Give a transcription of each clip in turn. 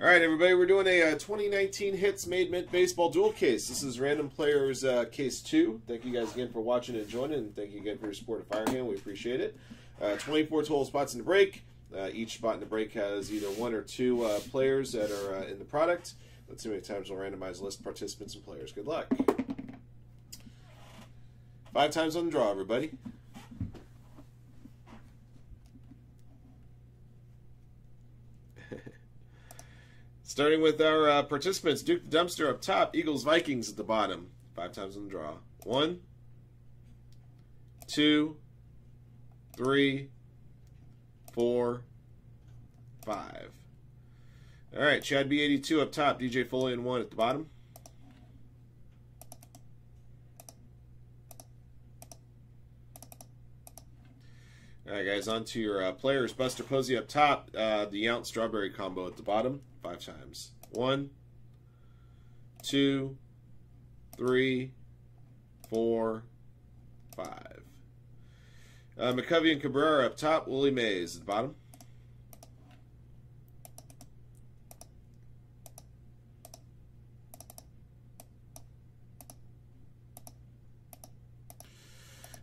All right, everybody, we're doing a uh, 2019 Hits Made Mint Baseball Dual Case. This is Random Players uh, Case 2. Thank you guys again for watching and joining, and thank you again for your support of Firehand. We appreciate it. Uh, 24 total spots in the break. Uh, each spot in the break has either one or two uh, players that are uh, in the product. Let's see how many times we'll randomize list participants and players. Good luck. Five times on the draw, everybody. Starting with our uh, participants, Duke the Dumpster up top, Eagles Vikings at the bottom. Five times on the draw. One, two, three, four, five. All right, Chad B82 up top, DJ Foley in one at the bottom. Right, guys, on to your uh, players. Buster Posey up top, uh, the Yount Strawberry combo at the bottom, five times. One, two, three, four, five. Uh, McCovey and Cabrera up top, Willie Mays at the bottom.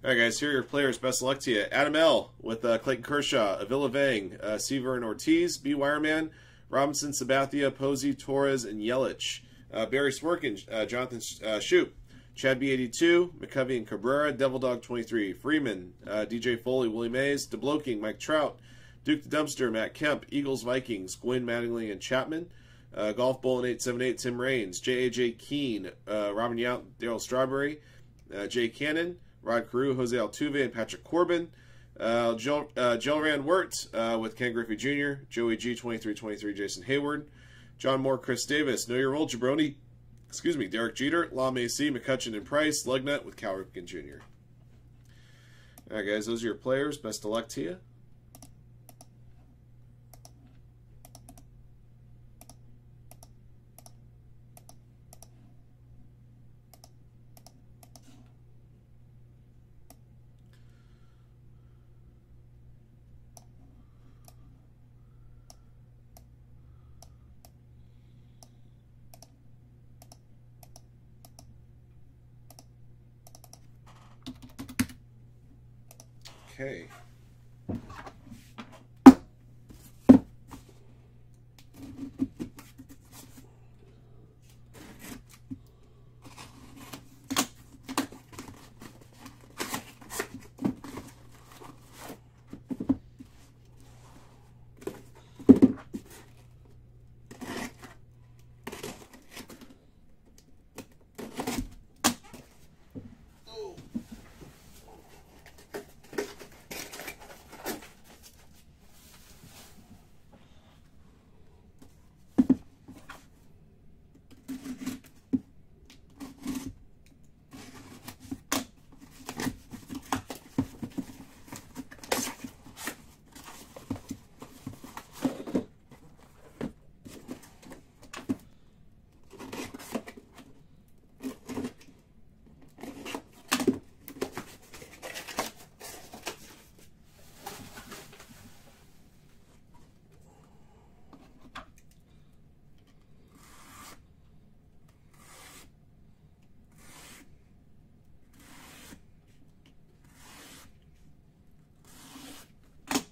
Right, guys, here are your players. Best of luck to you. Adam L. with uh, Clayton Kershaw, Avila Vang, uh, Seaver and Ortiz, B. Wireman, Robinson, Sabathia, Posey, Torres, and Yelich. Uh, Barry Swerkin, uh, Jonathan uh, Schoop, Chad B82, McCovey and Cabrera, Devil Dog 23, Freeman, uh, DJ Foley, Willie Mays, DeBloking, Mike Trout, Duke the Dumpster, Matt Kemp, Eagles, Vikings, Gwynn Mattingly, and Chapman. Uh, Golf Bull 878, Tim Raines, J.A.J. Keene, uh, Robin Yount, Darryl Strawberry, uh, Jay Cannon, Rod Carew, Jose Altuve, and Patrick Corbin. Uh, Jill, uh, Rand Wirt uh, with Ken Griffey Jr., Joey G, 2323, Jason Heyward, John Moore, Chris Davis, Know Your Role, Jabroni, excuse me, Derek Jeter, Law Macy, McCutchen, and Price, Lugnut with Cal Ripken Jr. All right, guys, those are your players. Best of luck to you. Okay.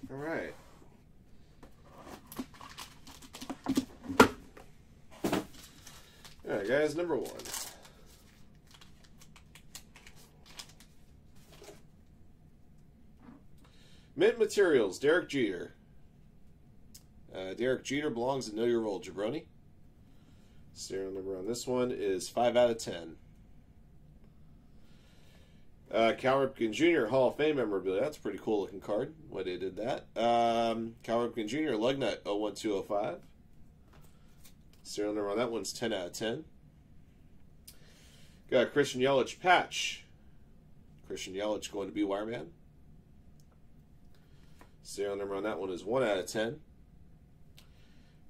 All right. All right, guys, number one. Mint Materials, Derek Jeter. Uh, Derek Jeter belongs in Know Your Role, Jabroni. Serial number on this one is 5 out of 10. Uh, Cal Ripken Jr. Hall of Fame memorabilia. That's a pretty cool looking card. Why they did that. Um, Cal Ripken Jr. Lugnut 01205. Serial number on that one's 10 out of 10. Got Christian Yelich patch. Christian Yelich going to B Wireman. Serial number on that one is 1 out of 10.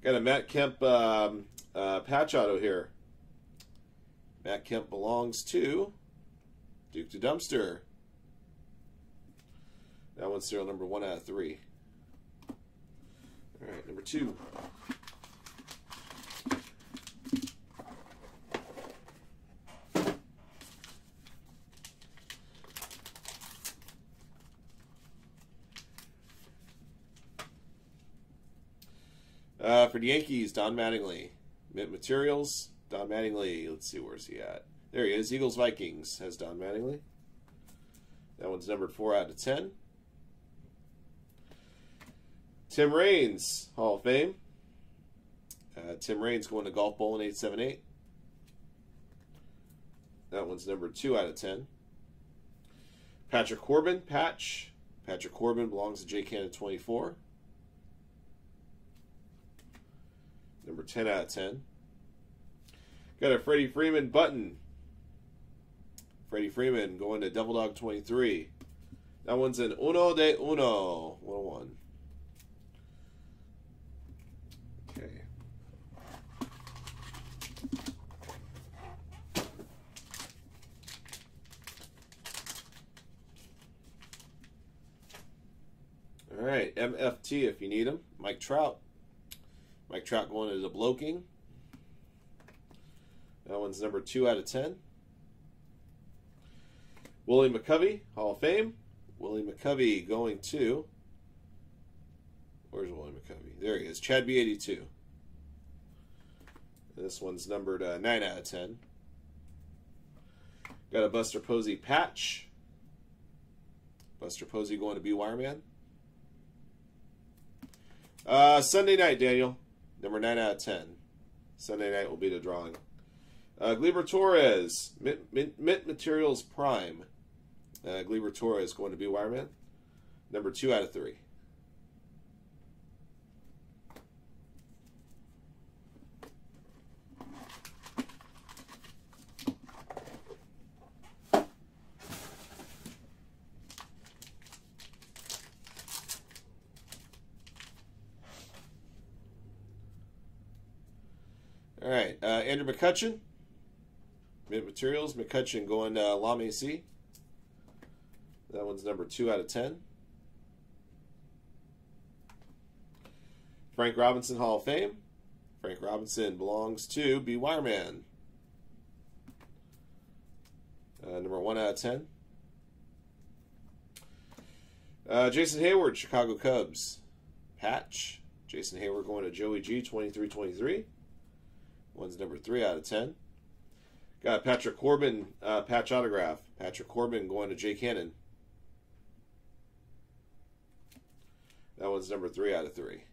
Got a Matt Kemp um, uh, patch auto here. Matt Kemp belongs to Duke to Dumpster. That one's serial number 1 out of 3. All right, number 2. For the Yankees, Don Mattingly. Mint Materials, Don Mattingly. Let's see, where's he at? There he is. Eagles Vikings has Don Mattingly. That one's numbered 4 out of 10. Tim Raines, Hall of Fame. Uh, Tim Raines going to Golf Bowl in 878. That one's number 2 out of 10. Patrick Corbin, patch. Patrick Corbin belongs to J Cannon 24. Number 10 out of 10. Got a Freddie Freeman button. Freddie Freeman going to Devil Dog 23. That one's an Uno de Uno. 101. Okay. All right, MFT if you need him. Mike Trout. Mike Trout going to the Bloking. That one's number two out of ten. Willie McCovey, Hall of Fame. Willie McCovey going to. Where's Willie McCovey? There he is. Chad B82. This one's numbered uh, 9 out of 10. Got a Buster Posey patch. Buster Posey going to B Wireman. Uh, Sunday night, Daniel. Number 9 out of 10. Sunday night will be the drawing. Uh, Gleyber Torres, Mint, Mint, Mint Materials Prime. Uh, Gleyber Torres going to B Wireman. Number 2 out of 3. All right, uh, Andrew McCutchen, Mint Materials. McCutchen going to Lame C. That one's number two out of ten. Frank Robinson Hall of Fame. Frank Robinson belongs to B Wireman. Uh, number one out of ten. Uh, Jason Heyward, Chicago Cubs. Patch. Jason Heyward going to Joey G, 23 23. One's number three out of ten. Got Patrick Corbin uh, patch autograph. Patrick Corbin going to Jay Cannon. That one's number three out of three.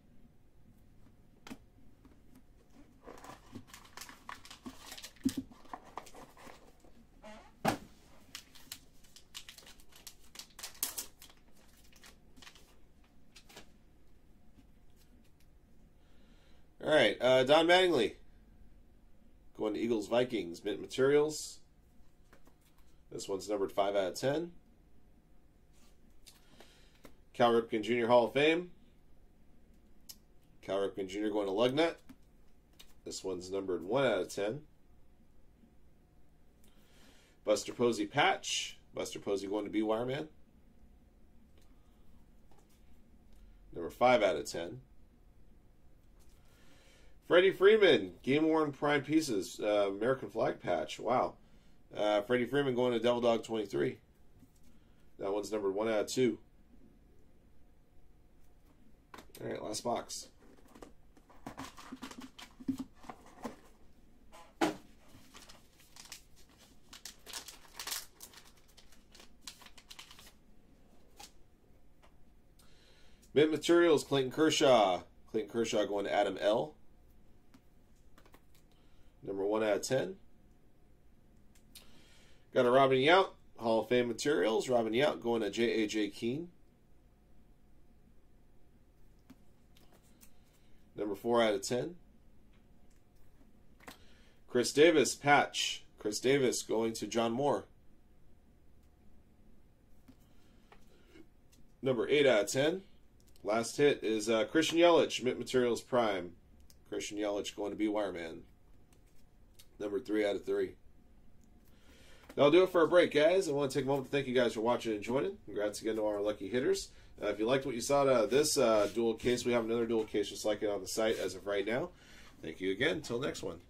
All right, uh, Don Mattingly. To Eagles Vikings. Mint Materials. This one's numbered 5 out of 10. Cal Ripken Jr. Hall of Fame. Cal Ripken Jr. going to Lugnut. This one's numbered 1 out of 10. Buster Posey Patch. Buster Posey going to B Wireman. Number 5 out of 10. Freddie Freeman, Game Worn Prime Pieces, uh, American Flag Patch. Wow. Uh, Freddie Freeman going to Devil Dog 23. That one's numbered 1 out of 2. All right, last box. Mint Materials, Clayton Kershaw. Clayton Kershaw going to Adam L. Number 1 out of 10. Got a Robin Yount, Hall of Fame Materials. Robin Yount going to J.A.J. Keane. Number 4 out of 10. Chris Davis, patch. Chris Davis going to John Moore. Number 8 out of 10. Last hit is uh, Christian Yelich, Mint Materials Prime. Christian Yelich going to B Wireman. Number 3 out of 3. That'll do it for a break, guys. I want to take a moment to thank you guys for watching and joining. Congrats again to our lucky hitters. Uh, if you liked what you saw out of this uh, dual case, we have another dual case just like it on the site as of right now. Thank you again. Until next one.